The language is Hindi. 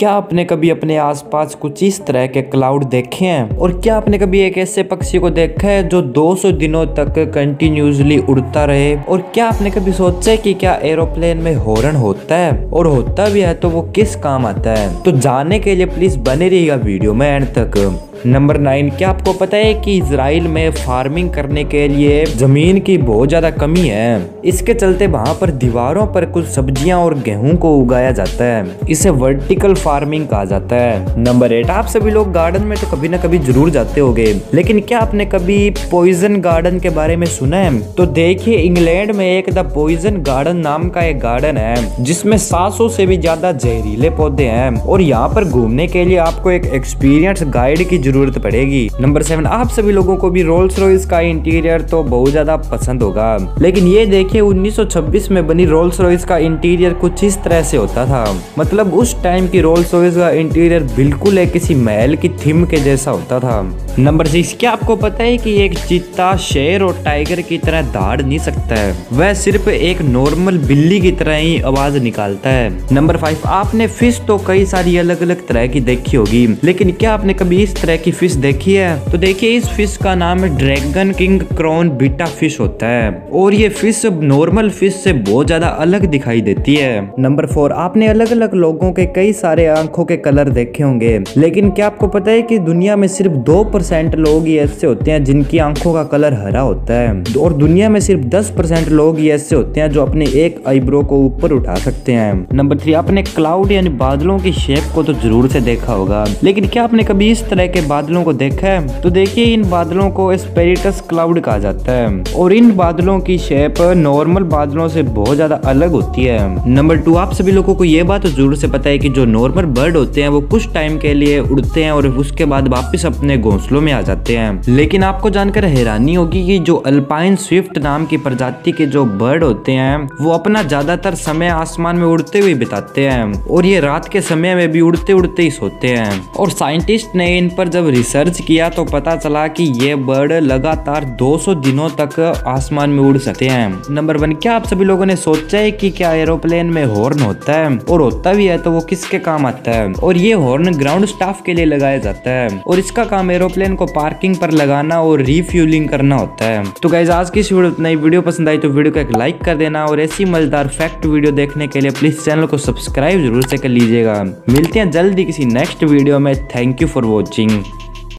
क्या आपने कभी अपने आसपास कुछ इस तरह के क्लाउड देखे हैं? और क्या आपने कभी एक ऐसे पक्षी को देखा है जो 200 दिनों तक कंटिन्यूसली उड़ता रहे? और क्या आपने कभी सोचा है कि क्या एरोप्लेन में हॉर्न होता है? और होता भी है तो वो किस काम आता है? तो जाने के लिए प्लीज़ बने रहिएगा वीडियो में एंड तक। नंबर नाइन, क्या आपको पता है कि इसराइल में फ़ार्मिंग करने के लिए ज़मीन की बहुत ज़्यादा कमी है? इसके चलते वहाँ पर दीवारों पर कुछ सब्ज़ियाँ और गेहूँ को उगाया जाता है। इसे वर्टिकल फ़ार्मिंग कहा जाता है। नंबर एट, आप सभी लोग गार्डन में तो कभी ना कभी ज़रूर जाते होंगे। लेकिन क्या आपने कभी पॉइजन गार्डन के बारे में सुना है? तो देखिए, इंग्लैंड में एक द पॉइजन गार्डन नाम का एक गार्डन है, जिसमें सात सौ से भी ज़्यादा जहरीले पौधे हैं। और यहाँ पर घूमने के लिए आपको एक एक्सपीरियंस गाइड की ज़रूरत पड़ेगी। नंबर सेवन आप सभी लोगों को भी रोल्स रॉयस का इंटीरियर तो बहुत ज़्यादा पसंद होगा। लेकिन ये देखिए 1926 में बनी रोल्स रॉयस का इंटीरियर कुछ इस तरह से होता था। मतलब उस टाइम की रोल्स रॉयस का इंटीरियर बिल्कुल एक किसी महल की थीम के जैसा होता था। नंबर सिक्स क्या आपको पता है कि एक चीता शेर और टाइगर की तरह दाड़ नहीं सकता है? वह सिर्फ़ एक नॉर्मल बिल्ली की तरह ही आवाज़ निकालता है। नंबर फाइव आपने फ़िश तो कई सारी अलग अलग तरह की देखी होगी, लेकिन क्या आपने कभी इस तरह की फ़िश देखी है? तो देखिए, इस फ़िश का नाम है dragon king crown betta fish होता है। और ये फ़िश नॉर्मल फ़िश से बहुत ज़्यादा अलग दिखाई देती है। नंबर फोर आपने अलग अलग लोगों के कई सारे आँखों के कलर देखे होंगे। लेकिन क्या आपको पता है कि दुनिया में सिर्फ़ दो परसेंट लोग ही ऐसे होते हैं जिनकी आँखों का कलर हरा होता है? और दुनिया में सिर्फ़ दस परसेंट लोग ही ऐसे होते हैं जो अपने एक आईब्रो को ऊपर उठा सकते हैं। नंबर थ्री आपने क्लाउड यानी बादलों की शेप को तो ज़रूर से देखा होगा। लेकिन क्या आपने कभी इस तरह के बादलों को देखा है तो देखिए इन बादलों को स्पेरिटस क्लाउड कहा जाता है। और इन बादलों की शेप नॉर्मल बादलों से बहुत ज़्यादा अलग होती है। नंबर टू आप सभी लोगों को ये बात ज़रूर से पता है कि जो नॉर्मल बर्ड होते हैं, वो कुछ टाइम के लिए उड़ते हैं और उसके बाद वापस अपने घोंसलों में आ जाते हैं। लेकिन आपको जानकर हैरानी होगी कि जो अल्पाइन स्विफ्ट नाम की प्रजाति के जो बर्ड होते हैं, वो अपना ज़्यादातर समय आसमान में उड़ते हुए बिताते हैं। और ये रात के समय में भी उड़ते उड़ते ही सोते हैं। और साइंटिस्ट ने इन पर जब रिसर्च किया तो पता चला कि ये बर्ड लगातार 200 दिनों तक आसमान में उड़ सकते हैं। नंबर वन क्या आप सभी लोगों ने सोचा है कि क्या एरोप्लेन में हॉर्न होता है? और होता भी है तो वो किसके काम आता है? और ये हॉर्न ग्राउंड स्टाफ के लिए लगाया जाता है। और इसका काम एरोप्लेन को पार्किंग पर लगाना और रिफ्यूलिंग करना होता है। तो गाइज़ आज की नई वीडियो पसंद आई तो वीडियो को एक लाइक कर देना और ऐसी मज़ेदार फैक्ट वीडियो देखने के लिए प्लीज़ चैनल को सब्सक्राइब ज़रूर से कर लीजिएगा। मिलते हैं जल्दी किसी नेक्स्ट वीडियो में। Thank you for watching